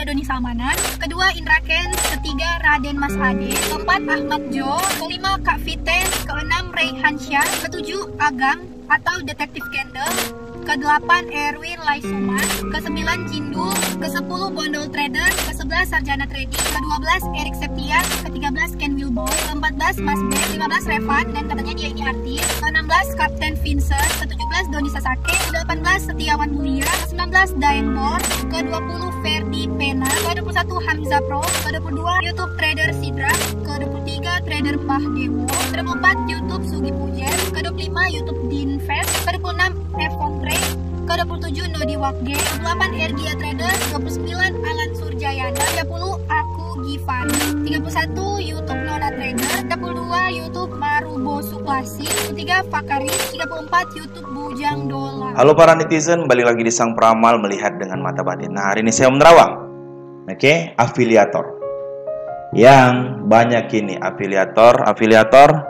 ada Doni Salmanan, kedua Indra Kens, ketiga Raden Mas Ade, keempat Ahmad Jo, kelima Kak Viten, keenam Ray Hansyah, ketujuh Agam atau Detektif Kendall, ke-8 Erwin Laisuman, ke-9 Jindul, ke-10 Bondol Trader, ke-11 Sarjana Trading, ke-12 Erik Septian, ke-13 Ken Wilboy, ke-14 Mas B, 15 Revan dan katanya dia ini artis, ke-16 Kapten Vincent, ke-17 Doni Sasake, ke-18 Setiawan Mulia, ke-19 Daeng Bor, ke-20 Ferdi Pena, ke-21 Hamza Pro, ke-22 YouTube Trader Sidra, ke-23 Trader Mbah Dewo, ke-24 YouTube Sugi Pujen, ke-25 YouTube Dinvest, ke-26 Evon Trade, ke-27 Nodi Wakge, ke-28 Ergia Trader, 29 Alan Surjayana, 30 Aku Gifani, 31 YouTube Nona Trader, 32 YouTube Marubo Suplasi, 33 Fakari, 34 YouTube Bujang Dola. Halo para netizen, balik lagi di Sang Peramal melihat dengan mata batin. Nah, hari ini saya menerawang. Oke, afiliator. Yang banyak ini afiliator, afiliator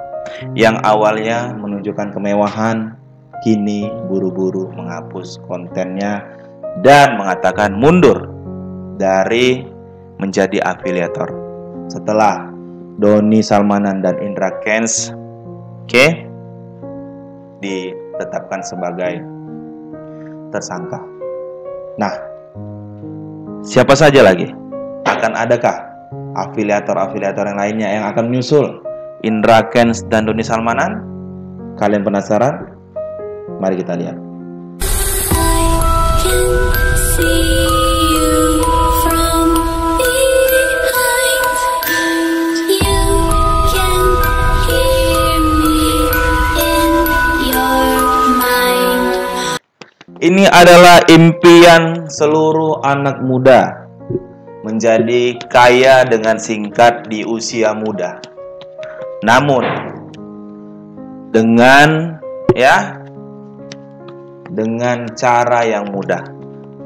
yang awalnya menunjukkan kemewahan, kini buru-buru menghapus kontennya dan mengatakan mundur dari menjadi afiliator. Setelah Doni Salmanan dan Indra Kens oke okay, ditetapkan sebagai tersangka. Nah, siapa saja lagi? Akan adakah afiliator-afiliator yang lainnya yang akan menyusul Indra Kens dan Doni Salmanan? Kalian penasaran? Mari kita lihat. Ini adalah impian seluruh anak muda menjadi kaya dengan singkat di usia muda. Namun dengan ya dengan cara yang mudah.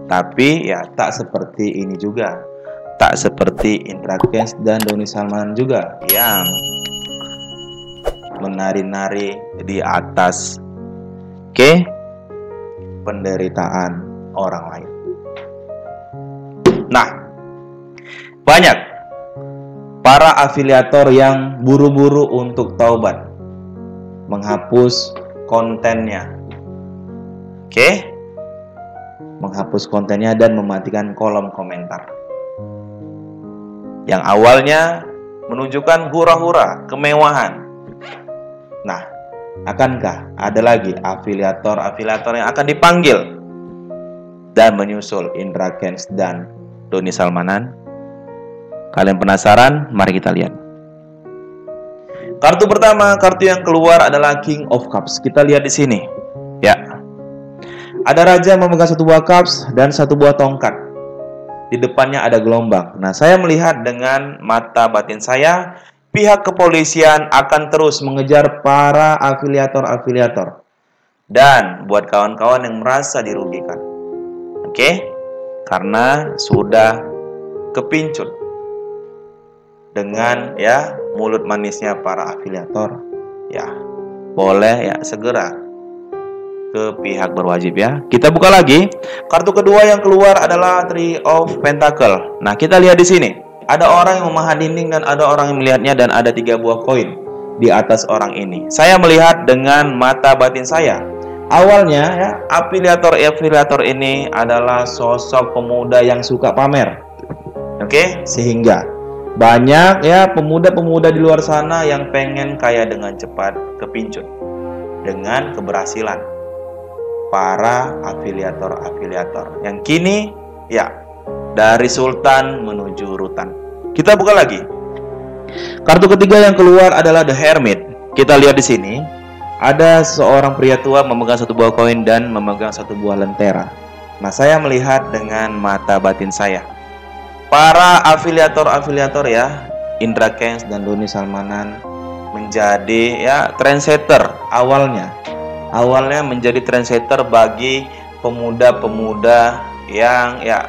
Tapi ya tak seperti ini juga. Tak seperti Indra Kens dan Doni Salman juga yang menari-nari di atas oke okay, penderitaan orang lain. Banyak para afiliator yang buru-buru untuk taubat menghapus kontennya Oke. Menghapus kontennya dan mematikan kolom komentar. Yang awalnya menunjukkan hura-hura, kemewahan. Nah, akankah ada lagi afiliator-afiliator yang akan dipanggil dan menyusul Indra Kens dan Doni Salmanan? Kalian penasaran? Mari kita lihat. Kartu pertama, kartu yang keluar adalah King of Cups. Kita lihat di sini. Ya, ada raja memegang satu buah cups dan satu buah tongkat. Di depannya ada gelombang. Nah, saya melihat dengan mata batin saya, pihak kepolisian akan terus mengejar para afiliator-afiliator. Dan buat kawan-kawan yang merasa dirugikan. Oke? Karena sudah kepincut dengan ya mulut manisnya para afiliator. Ya, boleh ya segera ke pihak berwajib ya. Kita buka lagi. Kartu kedua yang keluar adalah Three of Pentacle. Nah, kita lihat di sini. Ada orang yang memahat dinding dan ada orang yang melihatnya dan ada tiga buah koin di atas orang ini. Saya melihat dengan mata batin saya. Awalnya ya, afiliator-afiliator ini adalah sosok pemuda yang suka pamer. Oke, okay? sehingga banyak ya pemuda-pemuda di luar sana yang pengen kaya dengan cepat kepincut dengan keberhasilan para afiliator-afiliator yang kini ya dari sultan menuju rutan. Kita buka lagi. Kartu ketiga yang keluar adalah The Hermit. Kita lihat di sini ada seorang pria tua memegang satu buah koin dan memegang satu buah lentera. Nah, saya melihat dengan mata batin saya. Para afiliator-afiliator ya, Indra Kens dan Doni Salmanan menjadi ya trendsetter awalnya. Awalnya menjadi trendsetter bagi pemuda-pemuda yang ya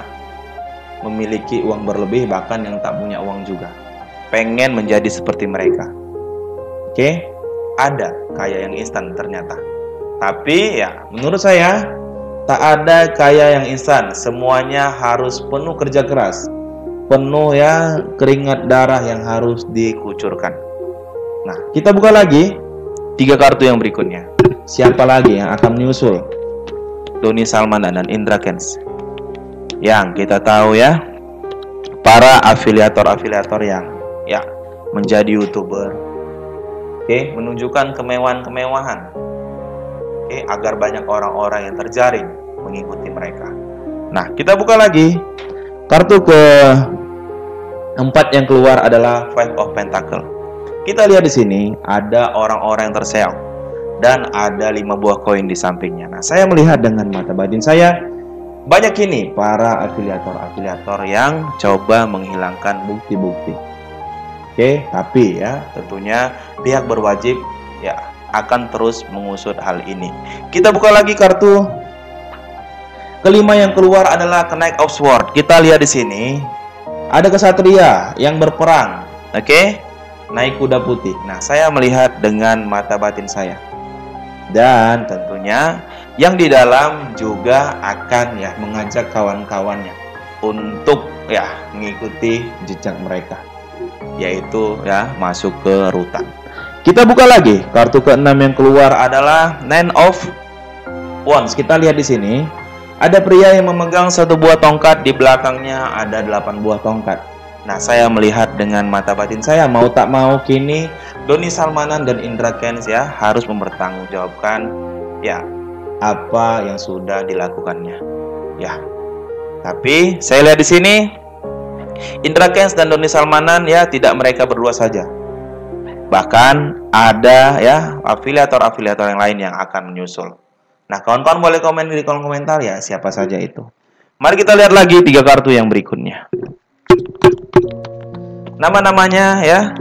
memiliki uang berlebih bahkan yang tak punya uang juga. Pengen menjadi seperti mereka. Oke? Ada kaya yang instan ternyata. Tapi ya menurut saya tak ada kaya yang instan. Semuanya harus penuh kerja keras penuh ya keringat darah yang harus dikucurkan. Nah, kita buka lagi tiga kartu yang berikutnya. Siapa lagi yang akan menyusul? Doni Salman dan Indra Kens. Yang kita tahu ya, para afiliator-afiliator yang ya menjadi youtuber, oke, menunjukkan kemewahan-kemewahan, oke, agar banyak orang-orang yang terjaring mengikuti mereka. Nah, kita buka lagi kartu ke empat yang keluar adalah Five of Pentacle. Kita lihat di sini ada orang-orang yang terseok dan ada lima buah koin di sampingnya. Nah, saya melihat dengan mata batin saya banyak ini para afiliator-afiliator yang coba menghilangkan bukti-bukti. Oke, tapi ya tentunya pihak berwajib ya akan terus mengusut hal ini. Kita buka lagi kartu kelima yang keluar adalah Knight of Sword. Kita lihat di sini ada kesatria yang berperang. Oke, naik kuda putih. Nah, saya melihat dengan mata batin saya. Dan tentunya yang di dalam juga akan ya mengajak kawan-kawannya untuk ya mengikuti jejak mereka yaitu ya masuk ke rutan. Kita buka lagi kartu keenam yang keluar adalah Nine of Wands. Kita lihat di sini ada pria yang memegang satu buah tongkat di belakangnya ada delapan buah tongkat. Nah, saya melihat dengan mata batin saya mau tak mau kini Doni Salmanan dan Indra Kens ya harus mempertanggungjawabkan ya apa yang sudah dilakukannya. Ya. Tapi saya lihat di sini Indra Kens dan Doni Salmanan ya tidak mereka berdua saja. Bahkan ada ya afiliator-afiliator yang lain yang akan menyusul. Nah, kawan-kawan boleh komen di kolom komentar ya siapa saja itu. Mari kita lihat lagi tiga kartu yang berikutnya. Nama-namanya ya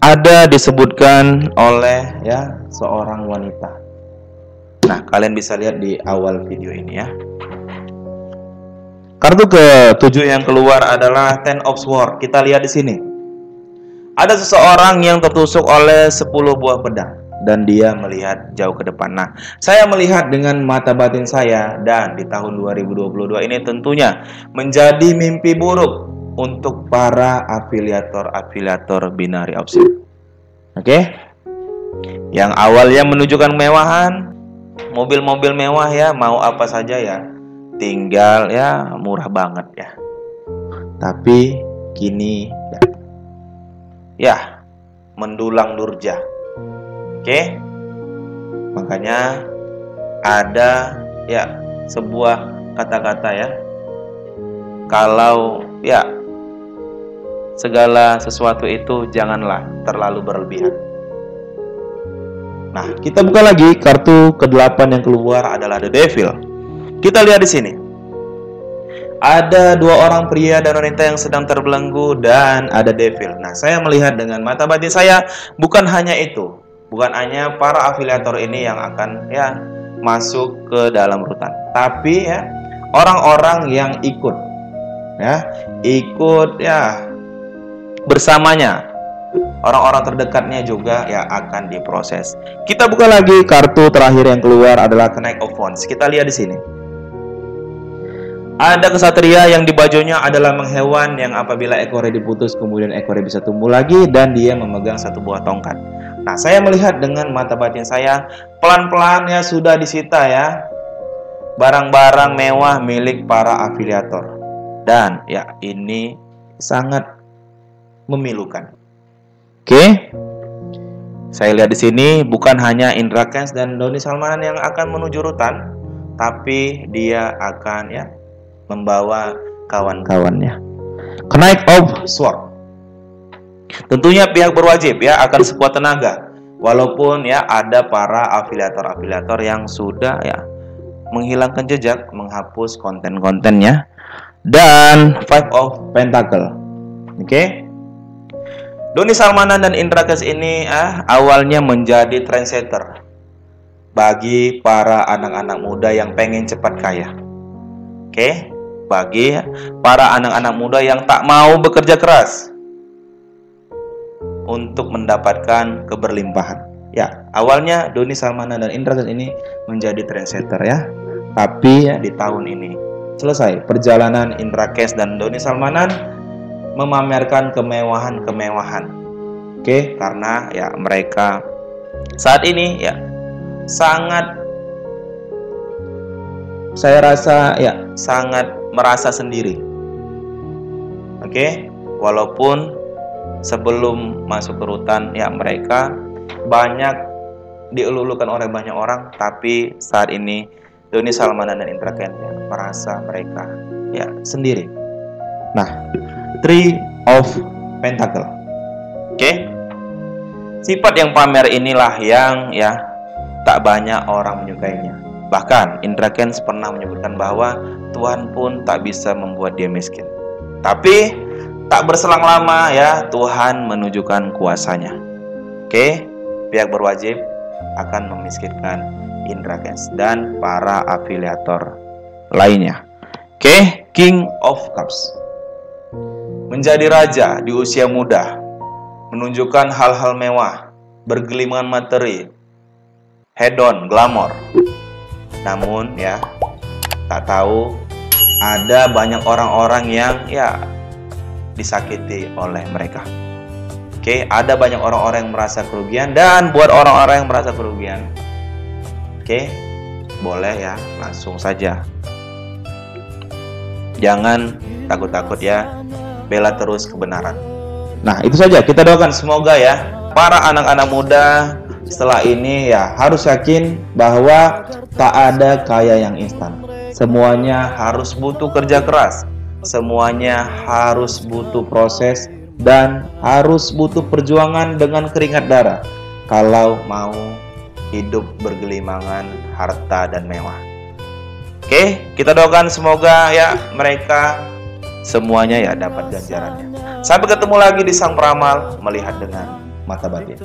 ada disebutkan oleh ya seorang wanita. Nah, kalian bisa lihat di awal video ini ya. Kartu ke-7 yang keluar adalah Ten of Swords. Kita lihat di sini. Ada seseorang yang tertusuk oleh 10 buah pedang dan dia melihat jauh ke depan. Nah, saya melihat dengan mata batin saya dan di tahun 2022 ini tentunya menjadi mimpi buruk untuk para afiliator-afiliator binari option. Oke? Okay? Yang awalnya menunjukkan kemewahan, mobil-mobil mewah ya mau apa saja ya tinggal ya murah banget ya tapi kini ya, ya mendulang durja oke makanya ada ya sebuah kata-kata ya kalau ya segala sesuatu itu janganlah terlalu berlebihan Nah, kita buka lagi kartu ke-8 yang keluar adalah The Devil. Kita lihat di sini. Ada dua orang pria dan wanita yang sedang terbelenggu dan ada devil. Nah, saya melihat dengan mata batin saya bukan hanya itu, bukan hanya para afiliator ini yang akan ya masuk ke dalam rutan, tapi ya orang-orang yang ikut ya, ikut ya bersamanya orang-orang terdekatnya juga ya akan diproses. Kita buka lagi kartu terakhir yang keluar adalah Knight of Wands. Kita lihat di sini. Ada kesatria yang di bajunya adalah menghewan yang apabila ekornya diputus kemudian ekornya bisa tumbuh lagi dan dia memegang satu buah tongkat. Nah, saya melihat dengan mata batin saya pelan-pelan ya sudah disita ya barang-barang mewah milik para afiliator. Dan ya ini sangat memilukan. Oke. Saya lihat di sini bukan hanya Indra Kens dan Doni Salmanan yang akan menuju rutan, tapi dia akan ya membawa kawan-kawannya. Knight of Sword. Tentunya pihak berwajib ya akan sekuat tenaga. Walaupun ya ada para afiliator-afiliator yang sudah ya menghilangkan jejak, menghapus konten-kontennya dan Five of Pentacle. Oke. Okay? Doni Salmanan dan Indra Kes ini ah, awalnya menjadi trendsetter bagi para anak-anak muda yang pengen cepat kaya. Oke, bagi para anak-anak muda yang tak mau bekerja keras untuk mendapatkan keberlimpahan. Ya, awalnya Doni Salmanan dan Indra ini menjadi trendsetter ya. Tapi ya di tahun ini selesai perjalanan Indra Kes dan Doni Salmanan memamerkan kemewahan-kemewahan. Oke, karena ya mereka saat ini ya sangat saya rasa ya sangat merasa sendiri. Oke, walaupun sebelum masuk ke rutan ya mereka banyak dielulukan oleh banyak orang, tapi saat ini Doni Salmanan dan Indra ya, merasa mereka ya sendiri. Nah, Three of Pentacle. Oke. Sifat yang pamer inilah yang ya tak banyak orang menyukainya. Bahkan Indra pernah menyebutkan bahwa Tuhan pun tak bisa membuat dia miskin. Tapi tak berselang lama ya Tuhan menunjukkan kuasanya. Oke, pihak berwajib akan memiskinkan Indra Kens dan para afiliator lainnya. Oke, King of Cups. Menjadi raja di usia muda, menunjukkan hal-hal mewah, bergelimangan materi, hedon, glamor, namun ya tak tahu ada banyak orang-orang yang ya disakiti oleh mereka. Oke, ada banyak orang-orang yang merasa kerugian dan buat orang-orang yang merasa kerugian. Oke, boleh ya, langsung saja. Jangan takut-takut ya, bela terus kebenaran. Nah, itu saja. Kita doakan semoga ya para anak-anak muda setelah ini ya harus yakin bahwa tak ada kaya yang instan. Semuanya harus butuh kerja keras. Semuanya harus butuh proses dan harus butuh perjuangan dengan keringat darah kalau mau hidup bergelimangan harta dan mewah. Oke, kita doakan semoga ya mereka semuanya ya dapat ganjarannya. Sampai ketemu lagi di Sang Peramal melihat dengan mata batin.